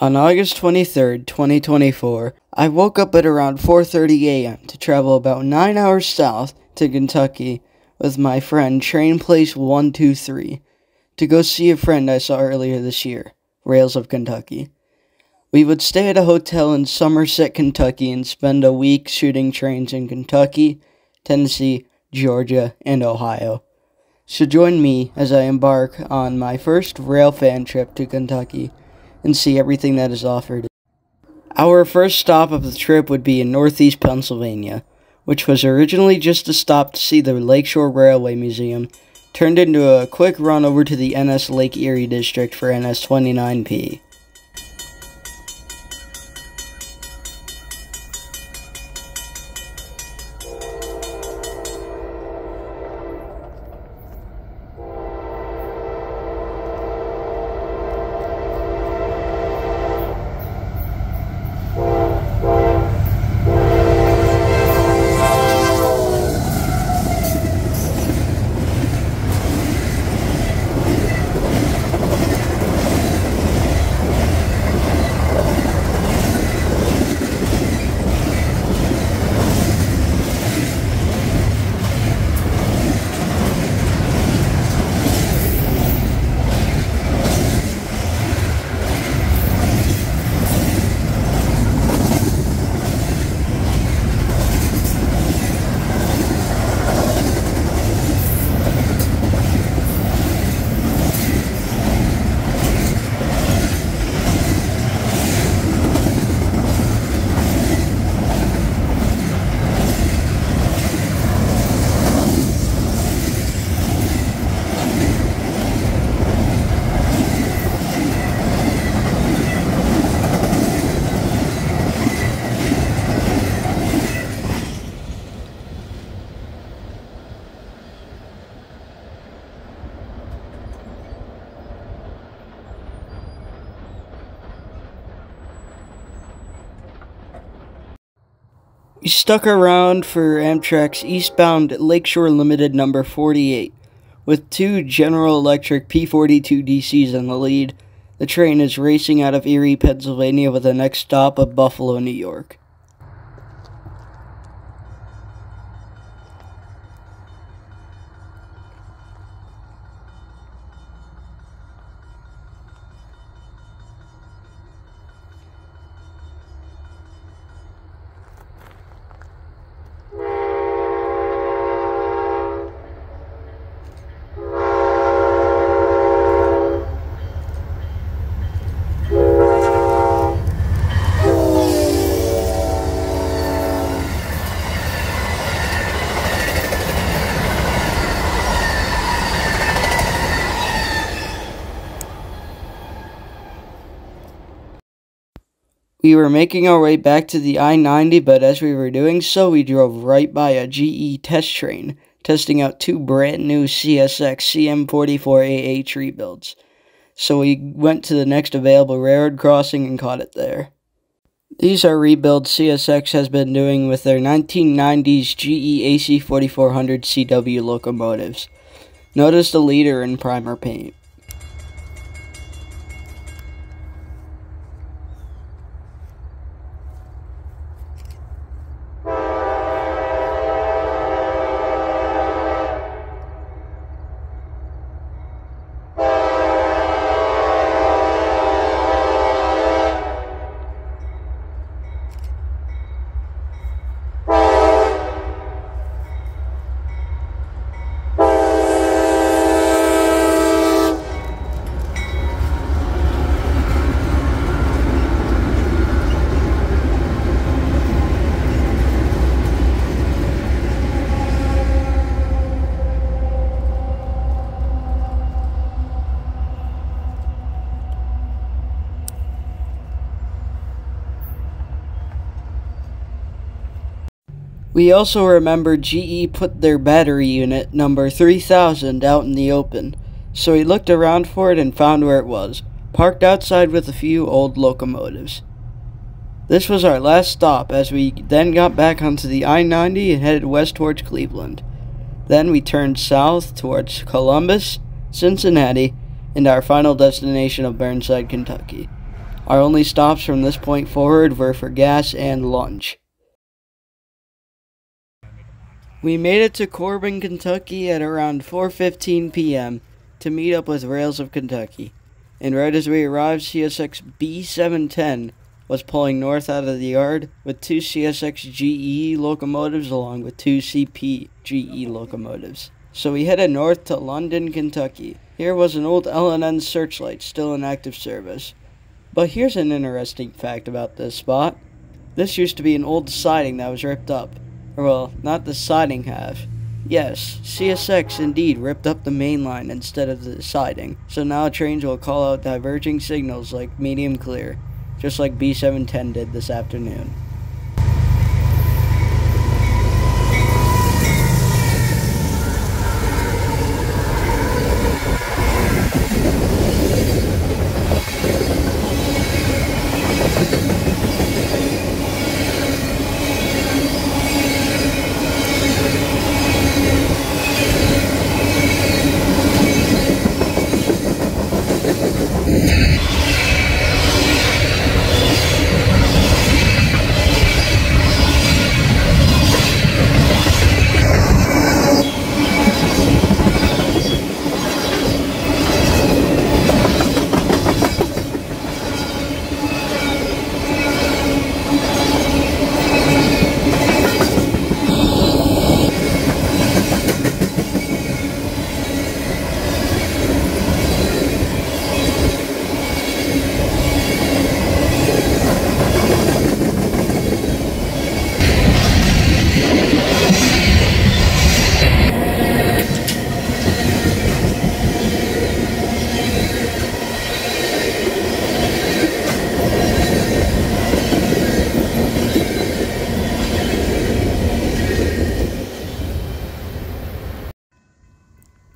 On August 23rd, 2024, I woke up at around 4:30 a.m. to travel about 9 hours south to Kentucky with my friend Train Place 123 to go see a friend I saw earlier this year, Rails of Kentucky. We would stay at a hotel in Somerset, Kentucky and spend a week shooting trains in Kentucky, Tennessee, Georgia, and Ohio. So join me as I embark on my first rail fan trip to Kentucky and see everything that is offered. Our first stop of the trip would be in northeast Pennsylvania, which was originally just a stop to see the Lakeshore Railway Museum, turned into a quick run over to the NS Lake Erie district for NS 29P. We stuck around for Amtrak's eastbound Lakeshore Limited number 48. With two General Electric P42 DCs in the lead, the train is racing out of Erie, Pennsylvania with the next stop of Buffalo, New York. We were making our way back to the I 90, but as we were doing so, we drove right by a GE test train, testing out two brand new CSX CM44AH rebuilds. So we went to the next available railroad crossing and caught it there. These are rebuilds CSX has been doing with their 1990s GE AC4400 CW locomotives. Notice the leader in primer paint. We also remember GE put their battery unit, number 3000, out in the open, so we looked around for it and found where it was, parked outside with a few old locomotives. This was our last stop as we then got back onto the I 90 and headed west towards Cleveland. Then we turned south towards Columbus, Cincinnati, and our final destination of Burnside, Kentucky. Our only stops from this point forward were for gas and lunch. We made it to Corbin, Kentucky at around 4:15 p.m. to meet up with Rails of Kentucky. And right as we arrived, CSX B710 was pulling north out of the yard with two CSX GE locomotives along with two CP GE locomotives. So we headed north to London, Kentucky. Here was an old L&N searchlight still in active service. But here's an interesting fact about this spot. This used to be an old siding that was ripped up. Well, not the siding half. Yes, CSX indeed ripped up the main line instead of the siding, so now trains will call out diverging signals like medium clear just like B710 did this afternoon.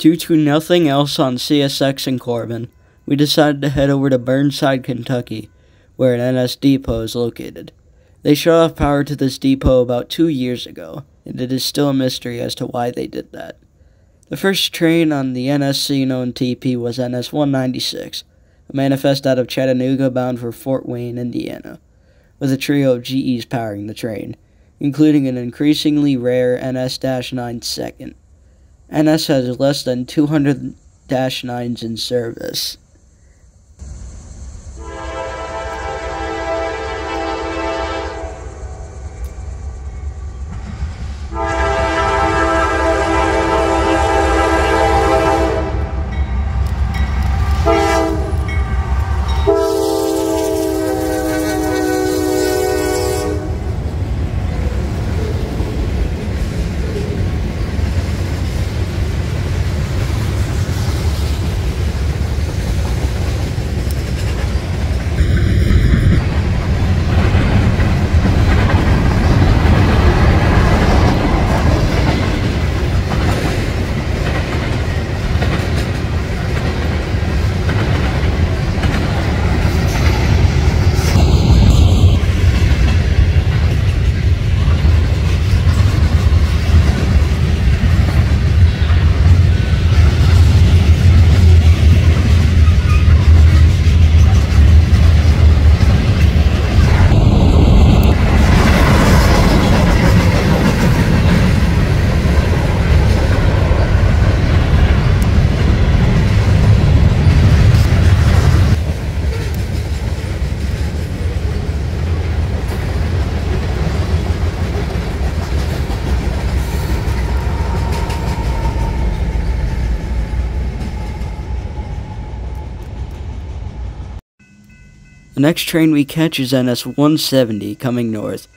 Due to nothing else on CSX and Corbin, we decided to head over to Burnside, Kentucky, where an NS depot is located. They shut off power to this depot about two years ago, and it is still a mystery as to why they did that. The first train on the NS CNO&TP was NS 196, a manifest out of Chattanooga bound for Fort Wayne, Indiana, with a trio of GEs powering the train, including an increasingly rare NS 9 second. NS has less than 200 Dash 9s in service. The next train we catch is NS 170 coming north,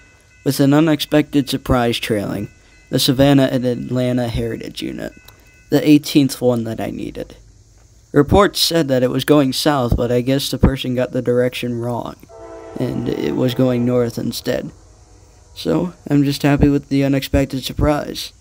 with an unexpected surprise trailing the Savannah and Atlanta Heritage Unit, the 18th one that I needed. Reports said that it was going south, but I guess the person got the direction wrong, and it was going north instead. So, I'm just happy with the unexpected surprise.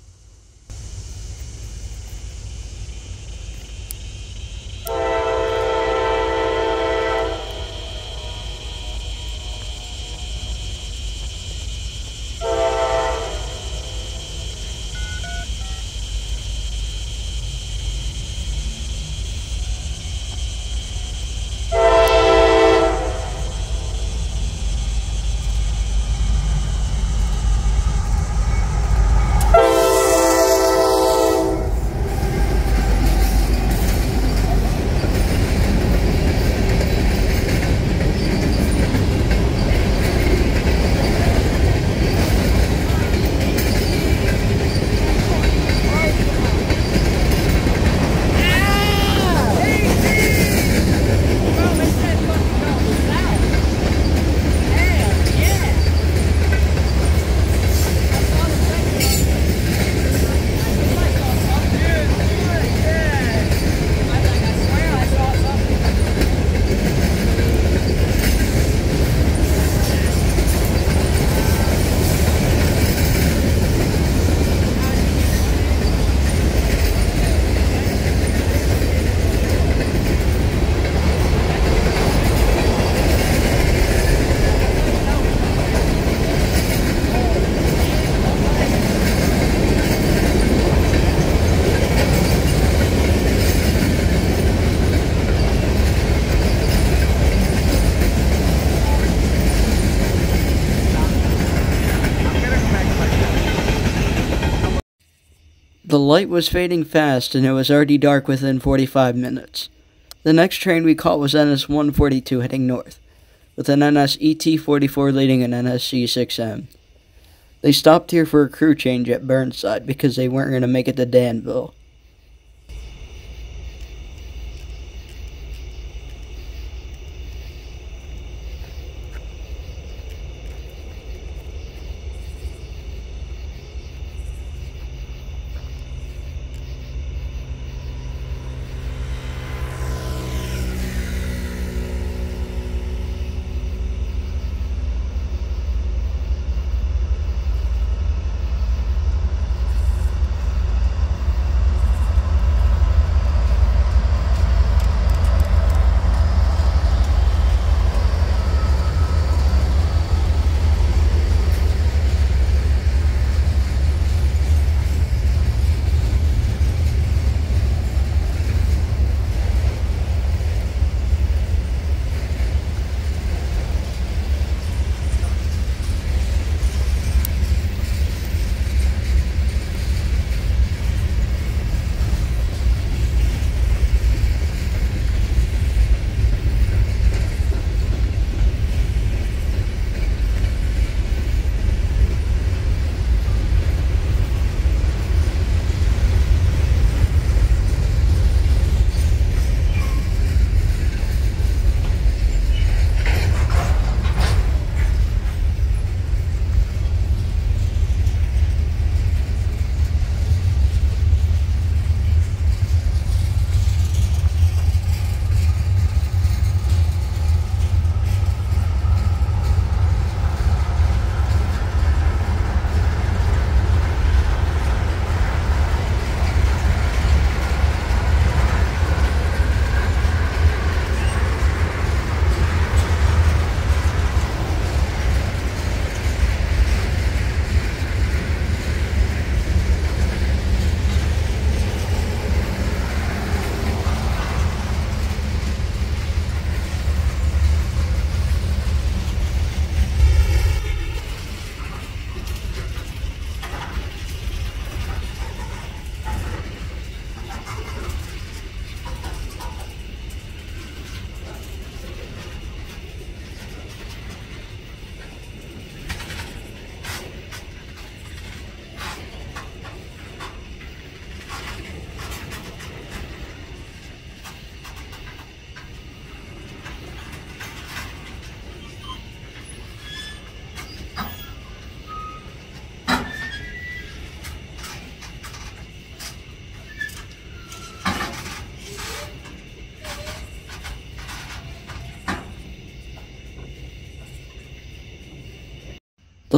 The light was fading fast and it was already dark within 45 minutes. The next train we caught was NS 142 heading north, with an NS ET 44 leading an NS C6M. They stopped here for a crew change at Burnside because they weren't going to make it to Danville.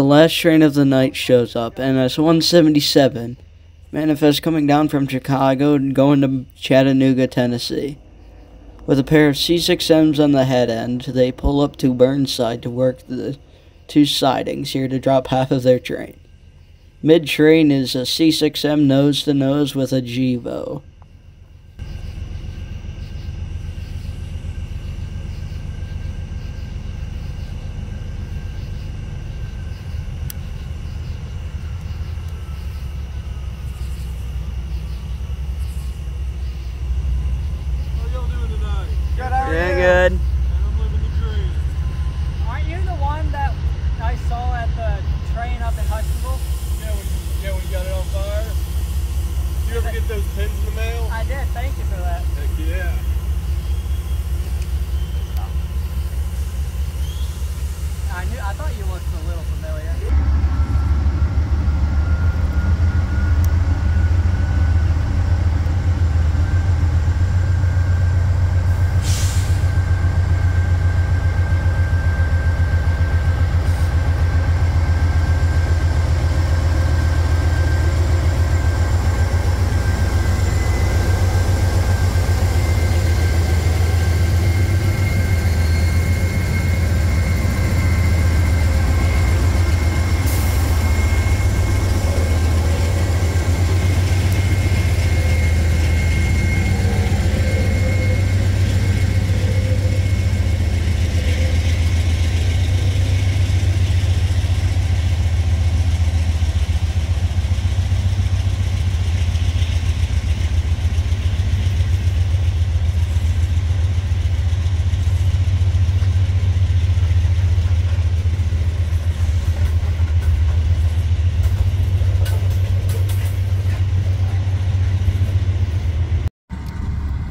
The last train of the night shows up, and it's 177. Manifest coming down from Chicago and going to Chattanooga, Tennessee. With a pair of C6Ms on the head end, they pull up to Burnside to work the two sidings here to drop half of their train. Mid train is a C6M nose to nose with a GEVO.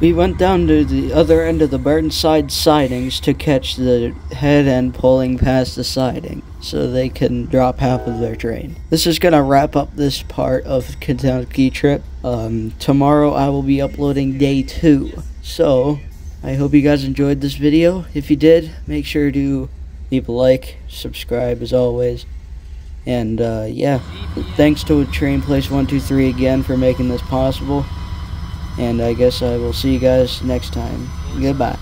We went down to the other end of the Burnside sidings to catch the head end pulling past the siding so they can drop half of their train. This is going to wrap up this part of Kentucky trip. Um, tomorrow I will be uploading day two. So, I hope you guys enjoyed this video. If you did, make sure to leave a like, subscribe as always. And uh, yeah, thanks to Train Place 123 again for making this possible. And I guess I will see you guys next time. Goodbye.